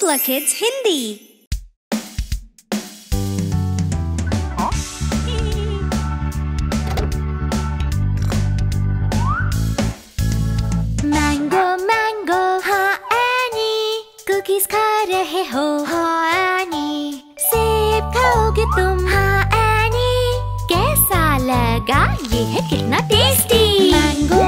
Hoopla Kids Hindi. Mango mango हाँ Annie cookies खा रहे हो हाँ एनी सेब खाओगे तुम हाँ एनी कैसा लगा ये है कितना टेस्टी मैंगो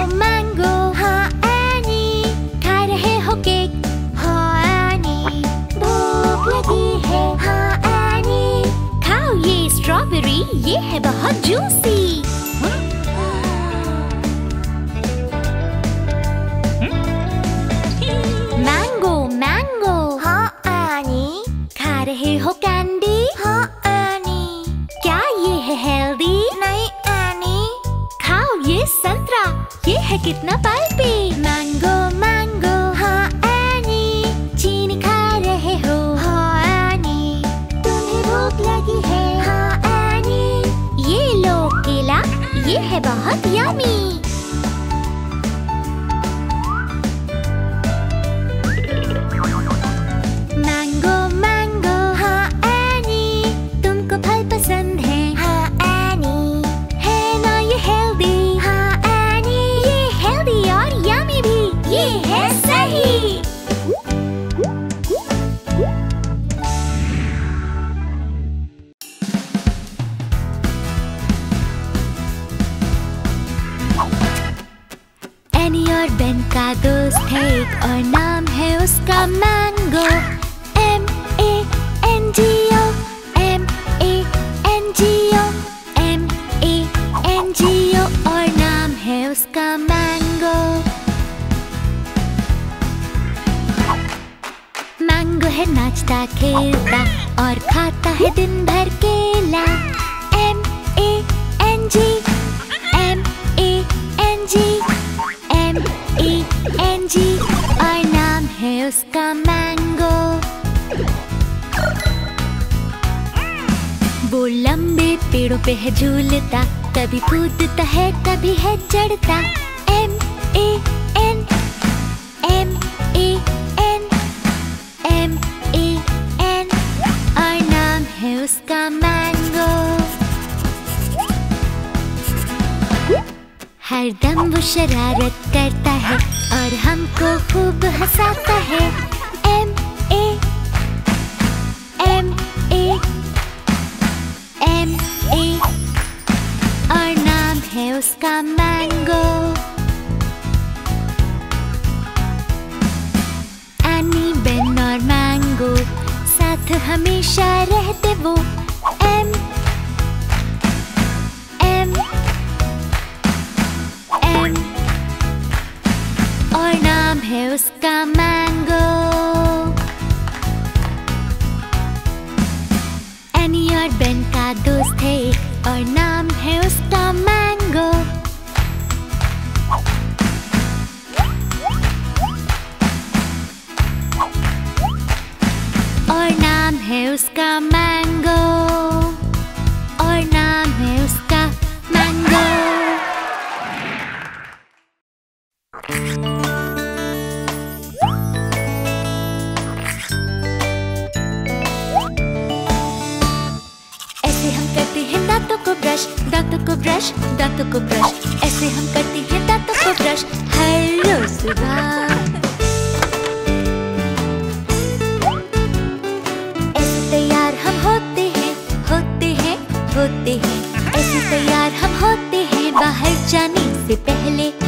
है हेल्दी? नहीं एनी खाओ ये संतरा। ये है कितना पल्पी। Mango mango. हाँ एनी चीनी खा रहे हो। हाँ एनी तुम्हें भूख लगी है। हाँ एनी ये लो केला। ये है बहुत यमी बेन का दोस्त है, एक और नाम है उसका mango. M A N G O M A N G O M A N G O और नाम है उसका मैंगो। मैंगो है नाचता, खेलता और खाता है दिन भर केला। एम ए पेड़ों पे है झूलता, कभी कूदता है, कभी है चढ़ता। M A N M A N M A N और नाम है उसका मैंगो हरदम वो शरारत करता है और हमको खूब हंसाता है। हमेशा रहते वो एम एम एम और नाम है उसका मैंगो एनी और बेन का दोस्त है और नाम है उसका दांतों को ब्रश दांतों को ब्रश ऐसे हम करते हैं दांतों को ब्रश रोज सुबह ऐसे तैयार हम होते हैं होते हैं होते हैं। ऐसे तैयार हम होते हैं बाहर जाने से पहले।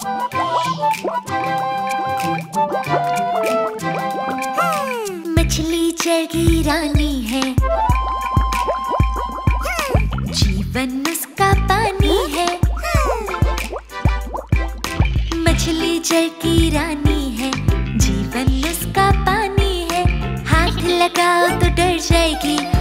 मछली जल की रानी है। जीवन उसका पानी है। मछली जल की रानी है। जीवन उसका पानी है। हाथ लगाओ तो डर जाएगी।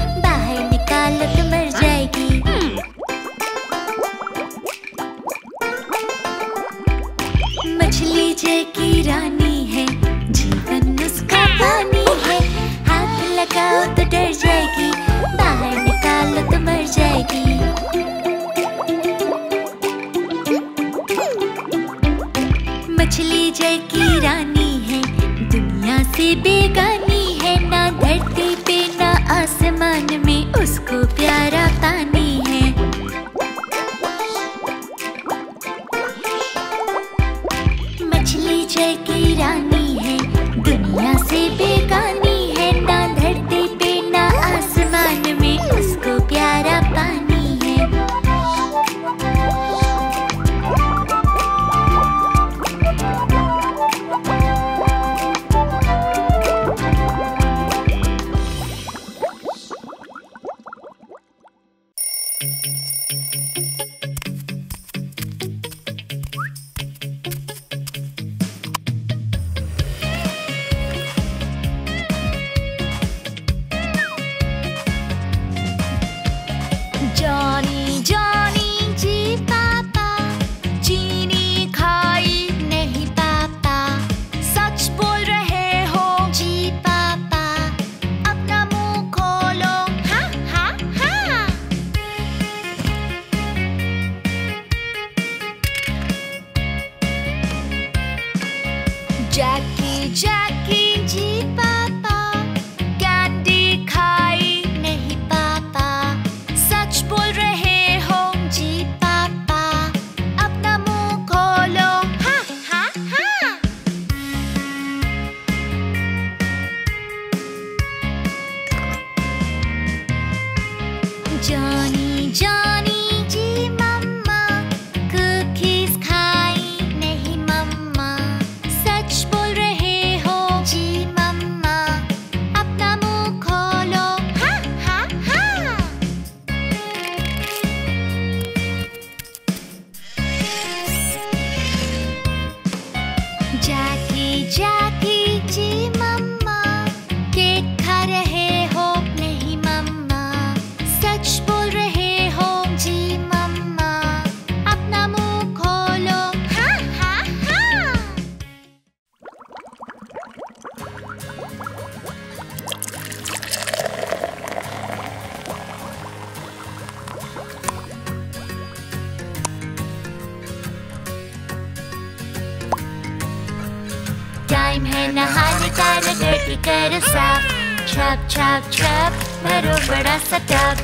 छप छप छप भरो बड़ा सा टब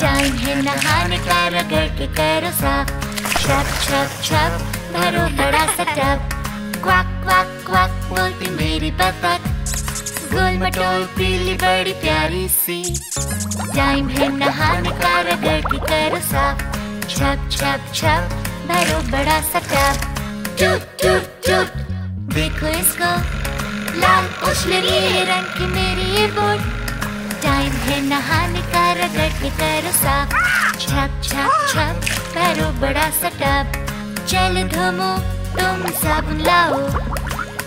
टाइम है नहाने का रगड़ के करो साफ़। छप छप छप भरो बड़ा सा टब क्वाक क्वाक क्वाक, बोलती मेरी बतख गोल मटोल पीली, बड़ी, प्यारी सी। टाइम है नहाने का रगड़ के करो साफ़। छप छप छप भरो बड़ा सा टब टूट टूट टूट देखो इसको। उछले नीले रंग की मेरी ये बोट। टाइम है नहाने का, रगड़ के करो छप छप छप करो बड़ा सा चल धूमो, तुम साबुन लाओ।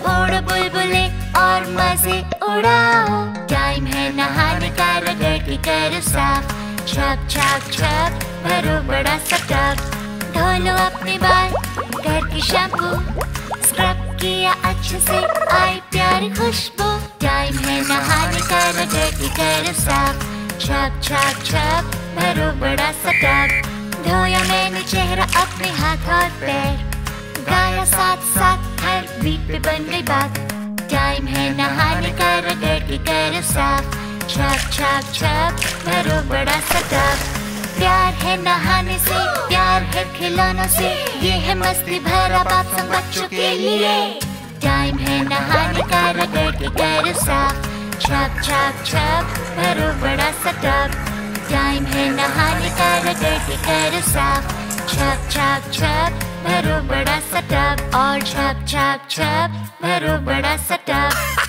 उड़ो बुलबुले और मज़े उड़ाओ। टाइम है नहाने का, रगड़ के करो छप छप छप भरो बड़ा सा धो लो अपने बाल करके शैम्पू स्क्रब किया अच्छे से। आई प्यारी खुशबू टाइम है नहाने का रगड़ करो साफ़। छप छप छप, भरो बड़ा सा टब धोया मैंने चेहरा अपने हाथ और पैर। गाया साथ साथ हर वीट पे बन गई बात। टाइम है नहाने का रगड़ करो साफ़। छप छप छप, भरो बड़ा सा टब प्यार है नहाने से, प्यार है खिलौनों से। ये है मस्ती भरा बाप सब बच्चों के लिए। टाइम है नहाने का रगड़ के करो साफ़। छप छप छप, भरो बड़ा सा टब। टाइम है नहाने का रगड़ के करो साफ़। छप छप छप, भरो बड़ा सा टब। और छप छप छप, भरो बड़ा सा टब।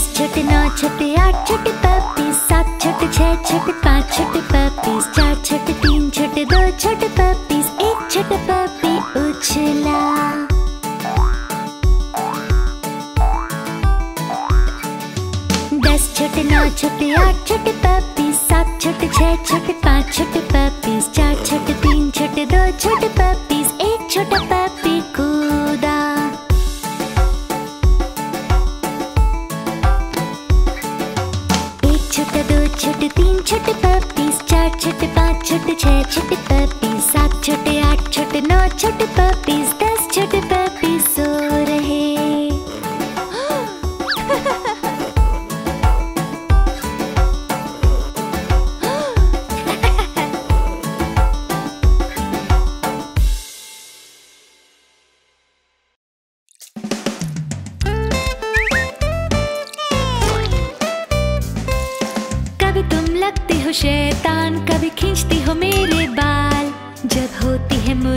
दस छोटे नौ छोटे आठ छोटे पपीज सात छोटे छह छोटे पाँच छोटे पपीज चार छोटे तीन छोटे दो छोटे पपीज एक छोटा पपी उछला। दस छोटे नौ छोटे आठ छोटे पपीज सात छोटे छह छोटे पाँच छोटे पपीज चार छोटे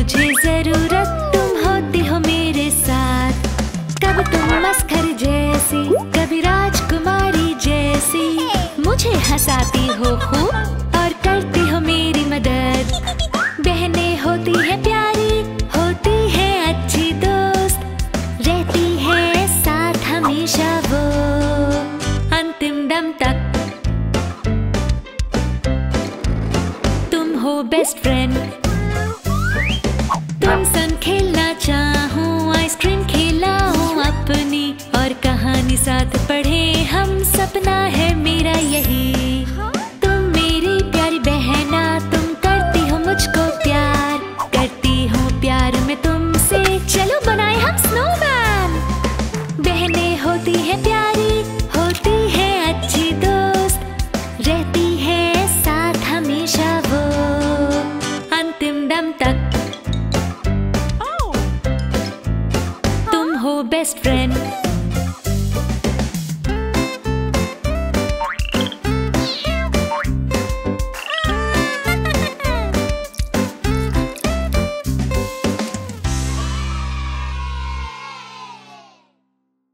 मुझे ज़रूरत, तुम होती हो मेरे साथ। कब तुम मस्कर जैसी, कभी राजकुमारी जैसी। मुझे हंसाती हो खूब खेलना चाहूँ, आइसक्रीम खिलाऊँ अपनी। और कहानी साथ पढ़े हम, सपना है मेरा यही। तुम मेरी प्यारी बहना, तुम करती हो मुझको प्यार। करती प्यार में तुमसे, चलो बनाए हम बहने होती है प्यारी, होती है अच्छी दोस्त। रहती है